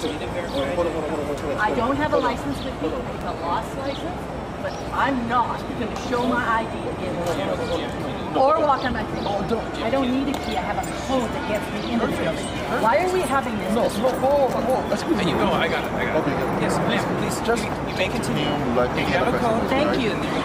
I don't have a license with me, it's a lost license, but I'm not going to show my ID again, or walk on my feet. I don't need a key. I have a code that gets me in the building. Why are we having this? No, no, no, no. Let's go. There. I got it. I got it. Yes, ma'am. Please, Just- you, you may continue. You have a code. Thank you.